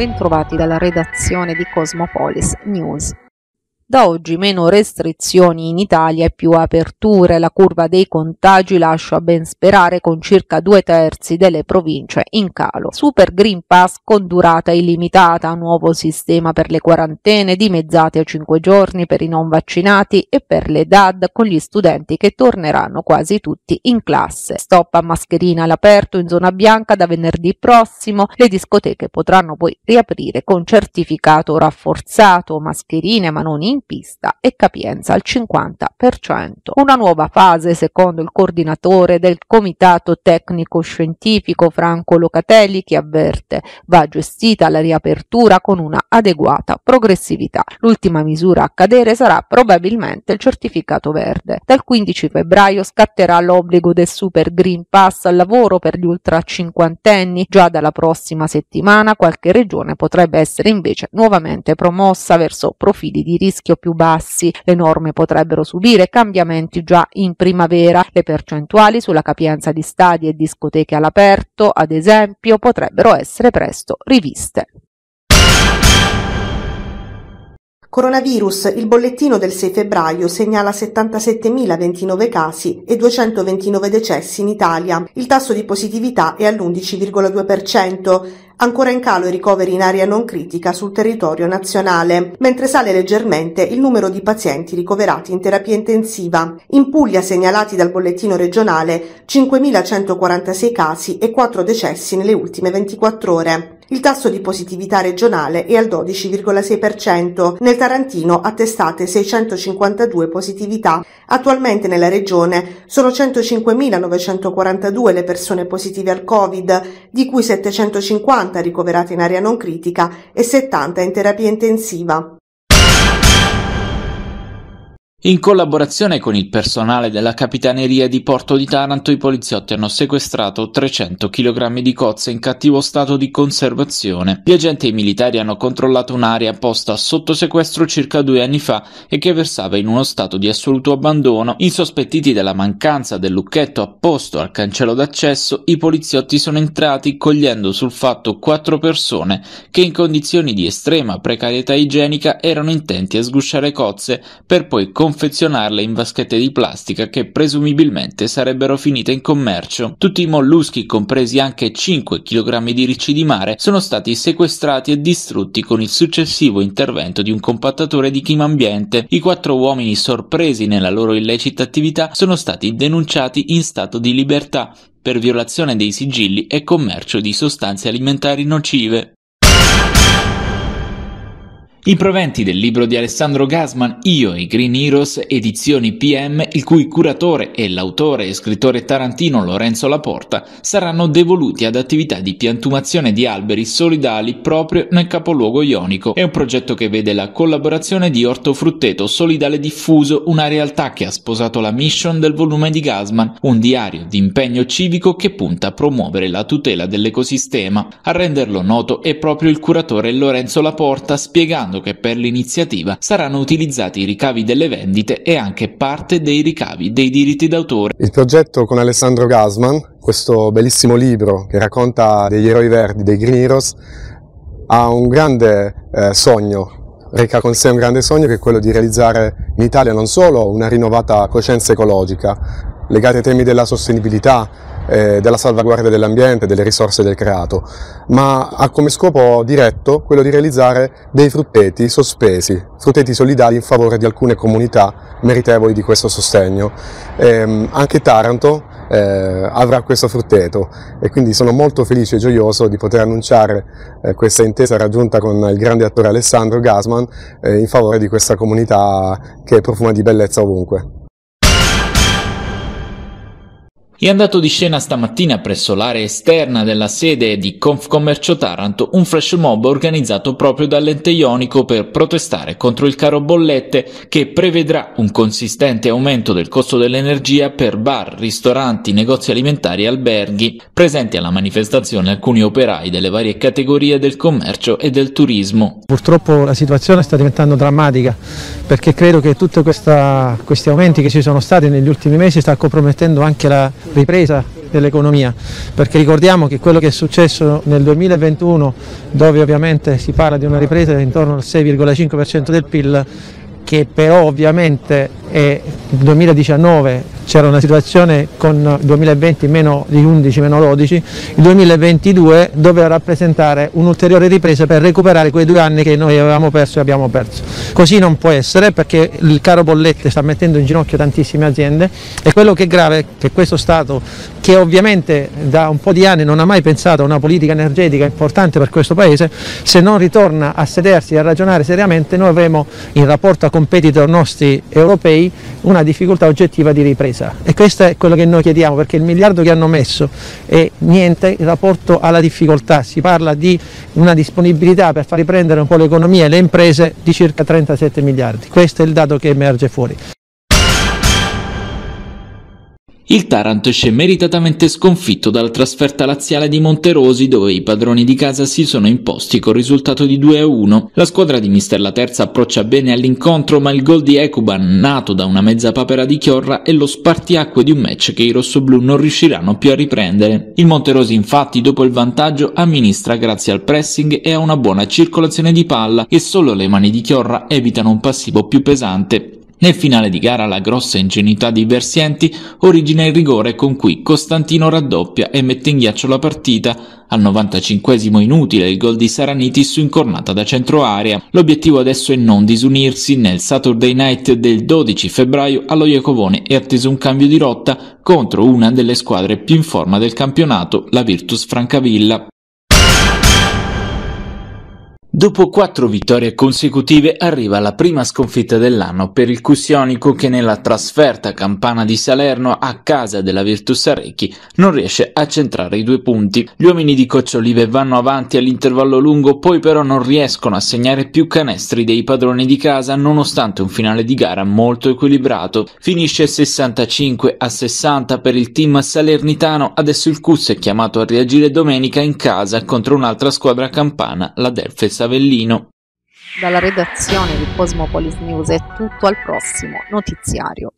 bentrovati dalla redazione di Cosmopolis News. Da oggi meno restrizioni in Italia e più aperture. La curva dei contagi lascia ben sperare con circa due terzi delle province in calo. Super Green Pass con durata illimitata, nuovo sistema per le quarantene dimezzate a 5 giorni per i non vaccinati e per le DAD con gli studenti che torneranno quasi tutti in classe. Stop a mascherina all'aperto in zona bianca da venerdì prossimo. Le discoteche potranno poi riaprire con certificato rafforzato, mascherine ma non in pista e capienza al 50%. Una nuova fase, secondo il coordinatore del Comitato Tecnico Scientifico Franco Locatelli, che avverte va gestita la riapertura con una adeguata progressività. L'ultima misura a cadere sarà probabilmente il certificato verde. Dal 15 febbraio scatterà l'obbligo del Super Green Pass al lavoro per gli ultra cinquantenni. Già dalla prossima settimana qualche regione potrebbe essere invece nuovamente promossa verso profili di rischio rischio più bassi. Le norme potrebbero subire cambiamenti già in primavera. Le percentuali sulla capienza di stadi e discoteche all'aperto, ad esempio, potrebbero essere presto riviste. Coronavirus, il bollettino del 6 febbraio segnala 77.029 casi e 229 decessi in Italia. Il tasso di positività è all'11,2%, ancora in calo i ricoveri in area non critica sul territorio nazionale, mentre sale leggermente il numero di pazienti ricoverati in terapia intensiva. In Puglia segnalati dal bollettino regionale 5.146 casi e 4 decessi nelle ultime 24 ore. Il tasso di positività regionale è al 12,6%. Nel Tarantino attestate 652 positività. Attualmente nella regione sono 105.942 le persone positive al Covid, di cui 750 ricoverate in area non critica e 70 in terapia intensiva. In collaborazione con il personale della Capitaneria di Porto di Taranto, i poliziotti hanno sequestrato 300 kg di cozze in cattivo stato di conservazione. Gli agenti militari hanno controllato un'area posta sotto sequestro circa due anni fa e che versava in uno stato di assoluto abbandono. Insospettiti della mancanza del lucchetto apposto al cancello d'accesso, i poliziotti sono entrati cogliendo sul fatto quattro persone che in condizioni di estrema precarietà igienica erano intenti a sgusciare cozze per poi confezionarle in vaschette di plastica che presumibilmente sarebbero finite in commercio. Tutti i molluschi, compresi anche 5 kg di ricci di mare, sono stati sequestrati e distrutti con il successivo intervento di un compattatore di clima ambiente. I quattro uomini sorpresi nella loro illecita attività sono stati denunciati in stato di libertà per violazione dei sigilli e commercio di sostanze alimentari nocive. I proventi del libro di Alessandro Gasman Io e Green Heroes, edizioni PM, il cui curatore e l'autore e scrittore tarantino Lorenzo Laporta saranno devoluti ad attività di piantumazione di alberi solidali proprio nel capoluogo ionico. È un progetto che vede la collaborazione di Ortofrutteto Solidale Diffuso, una realtà che ha sposato la mission del volume di Gasman, un diario di impegno civico che punta a promuovere la tutela dell'ecosistema. A renderlo noto è proprio il curatore Lorenzo Laporta spiegando spiegando che per l'iniziativa saranno utilizzati i ricavi delle vendite e anche parte dei ricavi dei diritti d'autore. Il progetto con Alessandro Gasman, questo bellissimo libro che racconta degli eroi verdi, dei Green Heroes, ha un grande eh, sogno, reca con sé un grande sogno che è quello di realizzare in Italia non solo una rinnovata coscienza ecologica legata ai temi della sostenibilità, eh, della salvaguardia dell'ambiente, delle risorse del creato, ma ha come scopo diretto quello di realizzare dei frutteti sospesi, frutteti solidali in favore di alcune comunità meritevoli di questo sostegno. Eh, anche Taranto eh, avrà questo frutteto e quindi sono molto felice e gioioso di poter annunciare eh, questa intesa raggiunta con il grande attore Alessandro Gasman eh, in favore di questa comunità che profuma di bellezza ovunque. È andato di scena stamattina presso l'area esterna della sede di Confcommercio Taranto un flash mob organizzato proprio dall'ente ionico per protestare contro il caro bollette che prevedrà un consistente aumento del costo dell'energia per bar, ristoranti, negozi alimentari e alberghi. Presenti alla manifestazione alcuni operai delle varie categorie del commercio e del turismo. Purtroppo la situazione sta diventando drammatica perché credo che tutti questi aumenti che ci sono stati negli ultimi mesi sta compromettendo anche la ripresa dell'economia, perché ricordiamo che quello che è successo nel 2021, dove ovviamente si parla di una ripresa intorno al 6,5% del PIL, che però ovviamente è 2019 c'era una situazione con 2020 meno di 11, meno 12, il 2022 doveva rappresentare un'ulteriore ripresa per recuperare quei due anni che noi avevamo perso e abbiamo perso. Così non può essere perché il caro bollette sta mettendo in ginocchio tantissime aziende e quello che è grave è che questo Stato, che ovviamente da un po' di anni non ha mai pensato a una politica energetica importante per questo Paese, se non ritorna a sedersi e a ragionare seriamente noi avremo in rapporto a competitor nostri europei una difficoltà oggettiva di ripresa spesa e questo è quello che noi chiediamo perché il miliardo che hanno messo è niente in rapporto alla difficoltà, si parla di una disponibilità per far riprendere un po' l'economia e le imprese di circa 37 miliardi, questo è il dato che emerge fuori. Il Taranto esce meritatamente sconfitto dalla trasferta laziale di Monterosi dove i padroni di casa si sono imposti col risultato di 2-1. La squadra di Mister La Terza approccia bene all'incontro ma il gol di Ekuban, nato da una mezza papera di Chiorra, è lo spartiacque di un match che i rossoblù non riusciranno più a riprendere. Il Monterosi infatti dopo il vantaggio amministra grazie al pressing e a una buona circolazione di palla e solo le mani di Chiorra evitano un passivo più pesante. Nel finale di gara la grossa ingenuità dei Versienti origina il rigore con cui Costantino raddoppia e mette in ghiaccio la partita. Al 95 inutile il gol di Saranitis su incornata da centro area. L'obiettivo adesso è non disunirsi. Nel Saturday Night del 12 febbraio allo Iacovone è atteso un cambio di rotta contro una delle squadre più in forma del campionato, la Virtus Francavilla. Dopo quattro vittorie consecutive arriva la prima sconfitta dell'anno per il Cussionico che nella trasferta campana di Salerno a casa della Virtus Arecchi non riesce a centrare i due punti. Gli uomini di Cocciolive vanno avanti all'intervallo lungo poi però non riescono a segnare più canestri dei padroni di casa nonostante un finale di gara molto equilibrato. Finisce 65 a 60 per il team salernitano, adesso il Cus è chiamato a reagire domenica in casa contro un'altra squadra campana, la Delfes Avellino. Dalla redazione di Cosmopolis News è tutto al prossimo notiziario.